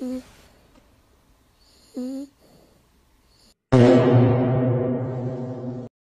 嗯。嗯。